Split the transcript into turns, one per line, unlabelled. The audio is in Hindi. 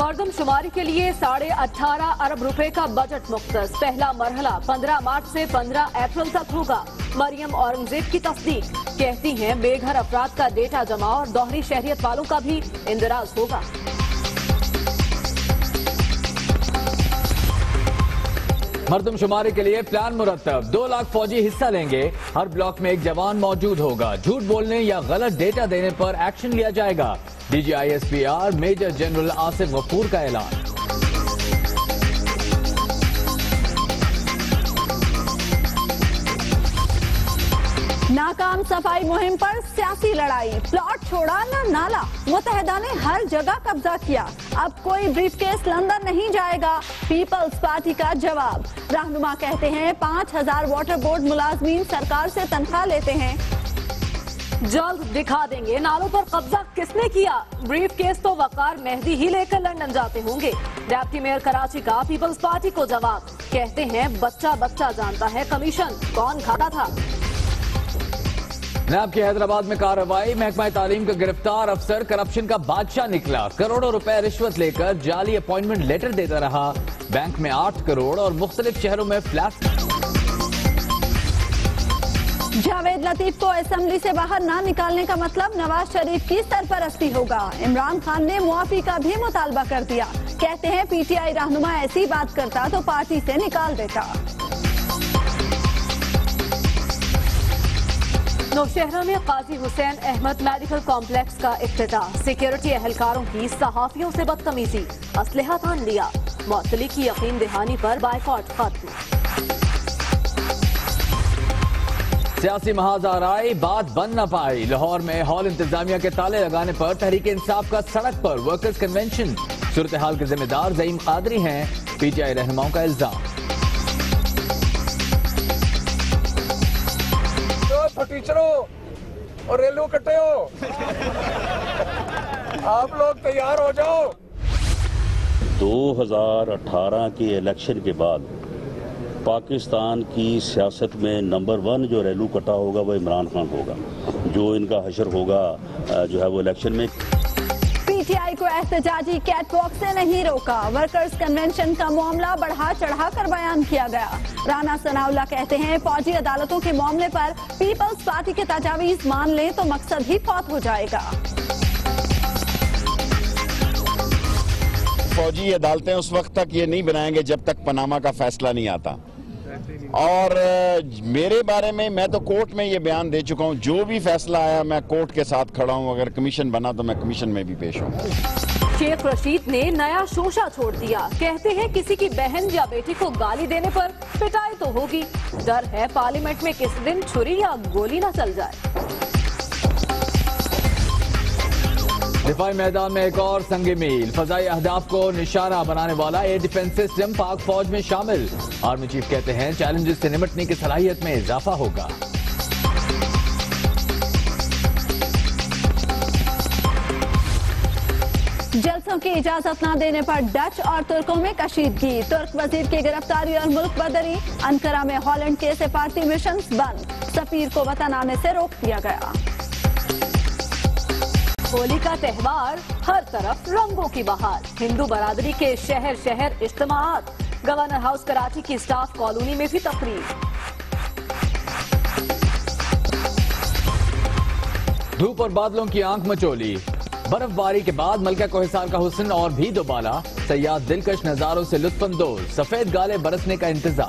मरदमशुमारी के लिए साढ़े अठारह अरब रुपए का बजट मुख्त पहला मरहला 15 मार्च से 15 अप्रैल तक होगा। मरियम औरंगज़ेब की तस्दीक। कहती हैं, बेघर अफराद का डेटा जमा और दोहरी शहरियत वालों का भी इंदिराज होगा।
मरदमशुमारी के लिए प्लान मुरतब दो लाख फौजी हिस्सा लेंगे। हर ब्लॉक में एक जवान मौजूद होगा। झूठ बोलने या गलत डेटा देने पर एक्शन लिया जाएगा। DG ISPR major general Asif Ghafoor का ऐलान।
नाकाम सफ़ाई मुहिम पर सियासी लड़ाई। प्लॉट छोड़ा न नाला। मुतहदा ने हर जगह कब्जा किया। अब कोई ब्रीफ केस लंदन नहीं जाएगा। पीपल्स पार्टी का जवाब। रहनुमा कहते हैं, पाँच हज़ार वाटर बोर्ड मुलाजमीन सरकार से तनख्वाह लेते हैं।
जल्द दिखा देंगे नालों पर कब्जा किसने किया? ब्रीफ केस तो वकार मेहदी ही लेकर लंदन जाते होंगे। डेप्टी मेयर कराची का पीपल्स पार्टी को जवाब। कहते हैं, बच्चा बच्चा जानता है कमीशन। कौन खाता था?
नैब की हैदराबाद में कार्रवाई, महकमा तालीम का गिरफ़्तार अफसर, करप्शन का बादशाह निकला। करोड़ों रुपए रिश्वत लेकर जाली अपॉइंटमेंट लेटर देता रहा। बैंक में आठ करोड़ और मुख्तलिफ़ शहरों में फ्लैट।
जावेद लतीफ को असेंबली से बाहर ना निकालने का मतलब नवाज़ शरीफ की सरपरस्ती होगा। इमरान खान ने मुआफी का भी मुतालबा कर दिया। कहते हैं, पीटीआई रहनुमा ऐसी बात करता तो पार्टी से निकाल देता।
नौशहरा में काजी हुसैन अहमद मेडिकल कॉम्प्लेक्स का इफ्तिताह। सिक्योरिटी एहलकारों की सहाफियों से बदतमीजी। असलहा थान लिया मअतली की यकीन दहानी पर बाइकआउट खत्म।
सियासी महाजाराई बात बन न पाई। लाहौर में हॉल इंतजामिया के ताले लगाने पर तहरीक इंसाफ का सड़क पर वर्कर्स कन्वेंशन सूरत हाल के जिम्मेदार जईम कादरी हैं। पीटीआई रहनुमाओं का इल्ज़ाम।
टीचरों और रेलवे कट्टे हो। आप लोग तैयार हो जाओ।
2018 के इलेक्शन के बाद पाकिस्तान की सियासत में नंबर वन जो रेलू कटा होगा वो इमरान खान होगा जो इनका हशर होगा जो है वो इलेक्शन में।
पीटीआई को एहतजाजी कैटवॉक से नहीं रोका। वर्कर्स कन्वेंशन का मामला बढ़ा चढ़ा कर बयान किया गया। राना सनाउल्ला कहते हैं, फौजी अदालतों के मामले पर पीपल्स पार्टी के तजावीज मान लें तो मकसद ही फौत हो जाएगा।
फौजी अदालतें उस वक्त तक ये नहीं बनाएँगे जब तक पनामा का फैसला नहीं आता। और मेरे बारे में, मैं तो कोर्ट में ये बयान दे चुका हूँ, जो भी फैसला आया, मैं कोर्ट के साथ खड़ा हूँ, अगर कमीशन बना तो मैं कमीशन में भी पेश हूँ
शेख रशीद ने नया शोशा छोड़ दिया। कहते हैं किसी की बहन या बेटी को गाली देने पर पिटाई तो होगी। डर है पार्लियामेंट में किस दिन छुरी या गोली न चल जाए।
दिफाई मैदान में एक और संग मील। फजाई अहदाफ को निशाना बनाने वाला एयर डिफेंस सिस्टम पाक फौज में शामिल। आर्मी चीफ कहते हैं, चैलेंजेस से निपटने की सलाहियत में इजाफा होगा।
जलसों की इजाज़त न देने पर डच और तुर्कों में कशीदगी तुर्क वज़ीर की गिरफ्तारी और मुल्क बदरी अंकरा में हॉलैंड के सिफारती मिशन बंद। सफीर को वतन आने से रोक दिया गया।
होली का त्योहार हर तरफ़ रंगों की बहार। हिंदू बरादरी के शहर शहर इज्तमात गवर्नर हाउस कराची की स्टाफ कॉलोनी में भी तकरीर
धूप और बादलों की आँख मचोली। बर्फबारी के बाद मलका कोहिसार का हुसन और भी दोबाला। सयाद दिलकश नजारों से लुत्फानंदोज। सफ़ेद गाले बरसने का इंतज़ार।